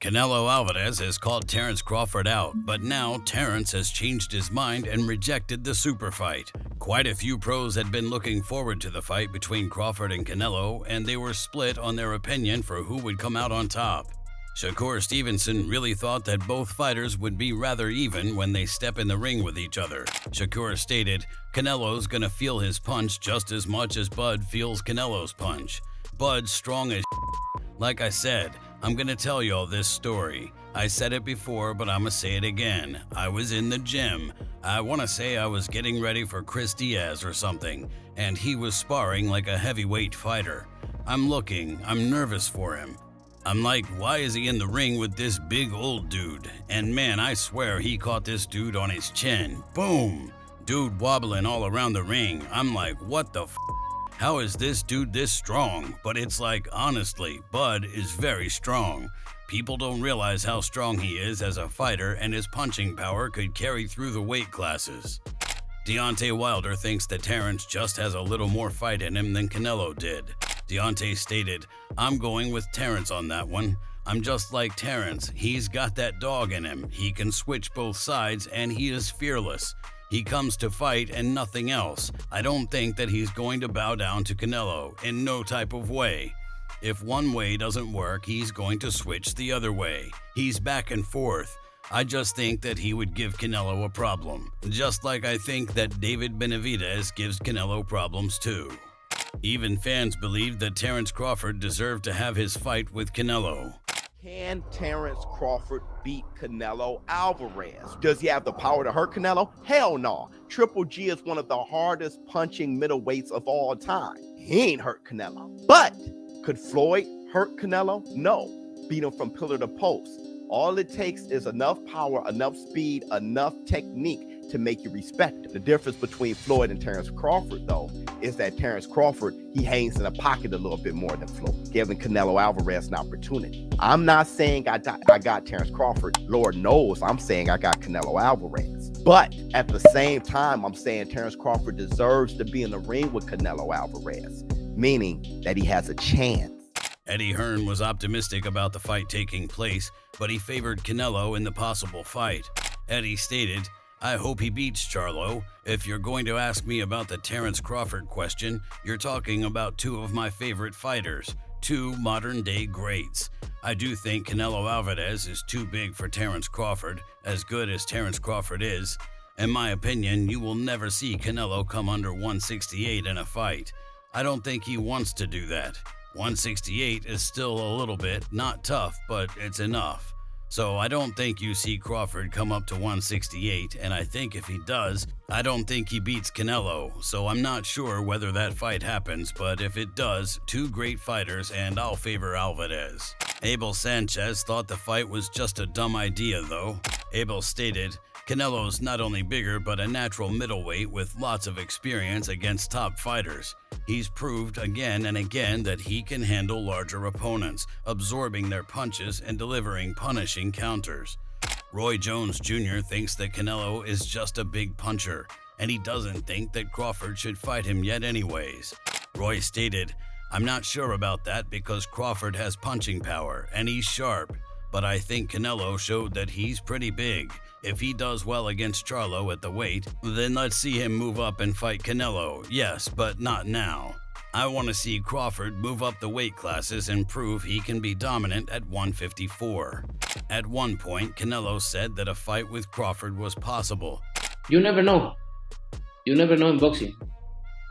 Canelo Alvarez has called Terence Crawford out, but now Terence has changed his mind and rejected the super fight. Quite a few pros had been looking forward to the fight between Crawford and Canelo, and they were split on their opinion for who would come out on top. Shakur Stevenson really thought that both fighters would be rather even when they step in the ring with each other. Shakur stated, Canelo's gonna feel his punch just as much as Bud feels Canelo's punch. Bud's strong as Like I said, I'm gonna tell y'all this story. I said it before, but I'ma say it again. I was in the gym. I wanna say I was getting ready for Chris Diaz or something, and he was sparring like a heavyweight fighter. I'm looking, I'm nervous for him. I'm like, why is he in the ring with this big old dude? And man, I swear he caught this dude on his chin. Boom! Dude wobbling all around the ring. I'm like, what the f? How is this dude this strong? But it's like, honestly, Bud is very strong. People don't realize how strong he is as a fighter, and his punching power could carry through the weight classes. Deontay Wilder thinks that Terence just has a little more fight in him than Canelo did. Deontay stated, I'm going with Terence on that one. I'm just like Terence. He's got that dog in him. He can switch both sides and he is fearless. He comes to fight and nothing else. I don't think that he's going to bow down to Canelo in no type of way. If one way doesn't work, he's going to switch the other way. He's back and forth. I just think that he would give Canelo a problem, just like I think that David Benavidez gives Canelo problems too. Even fans believe that Terence Crawford deserved to have his fight with Canelo. Can Terence Crawford beat Canelo Alvarez? Does he have the power to hurt Canelo? Hell no. Triple G is one of the hardest punching middleweights of all time. He ain't hurt Canelo. But could Floyd hurt Canelo? No. Beat him from pillar to post. All it takes is enough power, enough speed, enough technique to make you respect him. The difference between Floyd and Terence Crawford, though, is that Terence Crawford, he hangs in the pocket a little bit more than Floyd, giving Canelo Alvarez an opportunity. I'm not saying I, I got Terence Crawford. Lord knows I'm saying I got Canelo Alvarez. But at the same time, I'm saying Terence Crawford deserves to be in the ring with Canelo Alvarez, meaning that he has a chance. Eddie Hearn was optimistic about the fight taking place, but he favored Canelo in the possible fight. Eddie stated, I hope he beats Charlo. If you're going to ask me about the Terence Crawford question, you're talking about two of my favorite fighters, two modern day greats. I do think Canelo Alvarez is too big for Terence Crawford, as good as Terence Crawford is. In my opinion, you will never see Canelo come under 168 in a fight. I don't think he wants to do that. 168 is still a little bit, not tough, but it's enough. So I don't think you see Crawford come up to 168, and I think if he does, I don't think he beats Canelo. So I'm not sure whether that fight happens, but if it does, two great fighters, and I'll favor Alvarez. Abel Sanchez thought the fight was just a dumb idea, though. Abel stated, Canelo's not only bigger, but a natural middleweight with lots of experience against top fighters. He's proved again and again that he can handle larger opponents, absorbing their punches and delivering punishing counters. Roy Jones Jr. thinks that Canelo is just a big puncher, and he doesn't think that Crawford should fight him yet anyways. Roy stated, I'm not sure about that because Crawford has punching power and he's sharp, but I think Canelo showed that he's pretty big. If he does well against Charlo at the weight, then let's see him move up and fight Canelo, yes, but not now. I want to see Crawford move up the weight classes and prove he can be dominant at 154. At one point, Canelo said that a fight with Crawford was possible. You never know. You never know in boxing.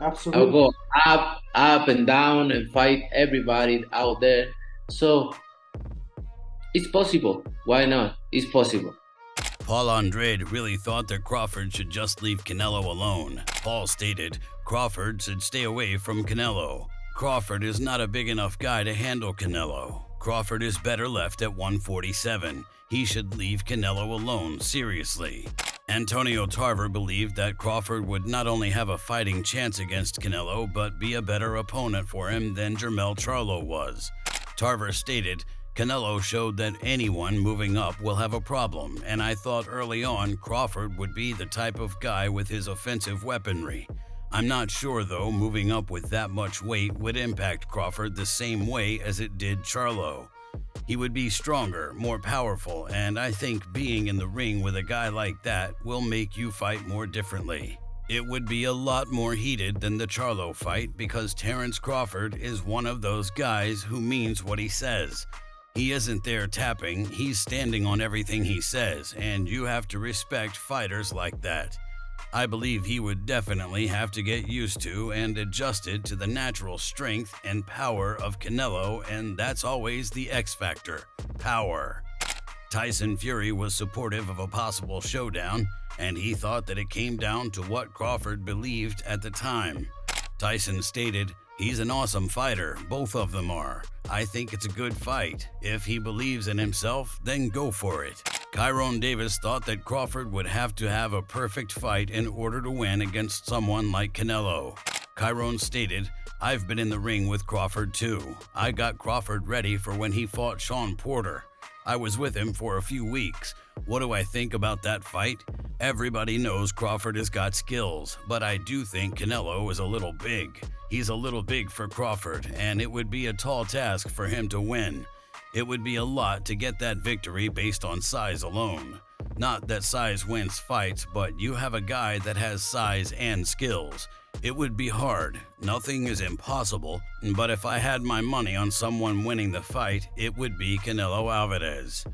Absolutely. I'll go up, up and down and fight everybody out there. So it's possible. Why not? It's possible. Paul Andrade really thought that Crawford should just leave Canelo alone. Paul stated Crawford should stay away from Canelo. Crawford is not a big enough guy to handle Canelo. Crawford is better left at 147. He should leave Canelo alone, seriously. Antonio Tarver believed that Crawford would not only have a fighting chance against Canelo, but be a better opponent for him than Jermell Charlo was. Tarver stated, Canelo showed that anyone moving up will have a problem, and I thought early on Crawford would be the type of guy with his offensive weaponry. I'm not sure, though, moving up with that much weight would impact Crawford the same way as it did Charlo. He would be stronger, more powerful, and I think being in the ring with a guy like that will make you fight more differently. It would be a lot more heated than the Charlo fight because Terence Crawford is one of those guys who means what he says. He isn't there tapping, he's standing on everything he says, and you have to respect fighters like that. I believe he would definitely have to get used to and adjusted to the natural strength and power of Canelo, and that's always the X factor power. Tyson Fury was supportive of a possible showdown, and he thought that it came down to what Crawford believed at the time. Tyson stated, He's an awesome fighter, both of them are. I think it's a good fight. If he believes in himself, then go for it. Kyrone Davis thought that Crawford would have to have a perfect fight in order to win against someone like Canelo. Kyrone stated, I've been in the ring with Crawford too. I got Crawford ready for when he fought Shawn Porter. I was with him for a few weeks. What do I think about that fight? Everybody knows Crawford has got skills, but I do think Canelo is a little big. He's a little big for Crawford, and it would be a tall task for him to win. It would be a lot to get that victory based on size alone. Not that size wins fights, but you have a guy that has size and skills. It would be hard. Nothing is impossible, but if I had my money on someone winning the fight, it would be Canelo Alvarez.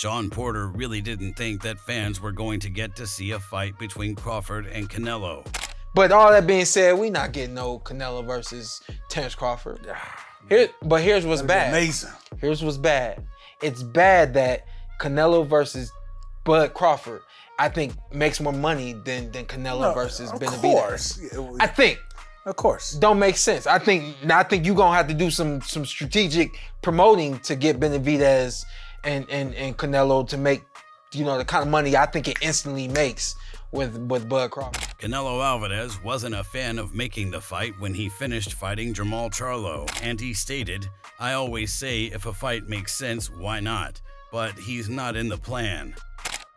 Shawn Porter really didn't think that fans were going to get to see a fight between Crawford and Canelo. But all that being said, we not getting no Canelo versus Terence Crawford. Here, but here's what's bad. Amazing. Here's what's bad. It's bad that Canelo versus Bud Crawford, I think, makes more money than than Canelo No, versus of Benavidez. course. I think Of course. don't make sense. I think I think you gonna have to do some some strategic promoting to get Benavidez and and and Canelo to make you know the kind of money I think it instantly makes with with Bud Crawford. Canelo Alvarez wasn't a fan of making the fight when he finished fighting Jamal Charlo, and he stated, I always say if a fight makes sense, why not? But he's not in the plan.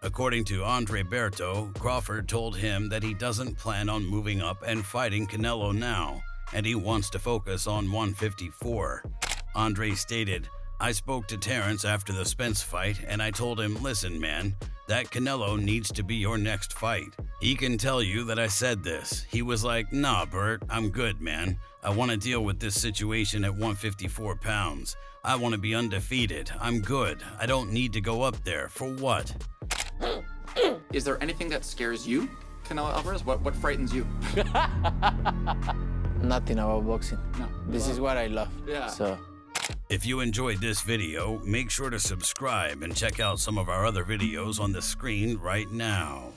According to Andre Berto, Crawford told him that he doesn't plan on moving up and fighting Canelo now, and he wants to focus on 154. Andre stated, I spoke to Terence after the Spence fight and I told him, listen, man, that Canelo needs to be your next fight. He can tell you that I said this. He was like, nah, Bert, I'm good, man. I want to deal with this situation at 154 pounds. I want to be undefeated. I'm good. I don't need to go up there. For what? Is there anything that scares you, Canelo Alvarez? What what frightens you? Nothing about boxing. No. This is what I love. Yeah. So. If you enjoyed this video, make sure to subscribe and check out some of our other videos on the screen right now.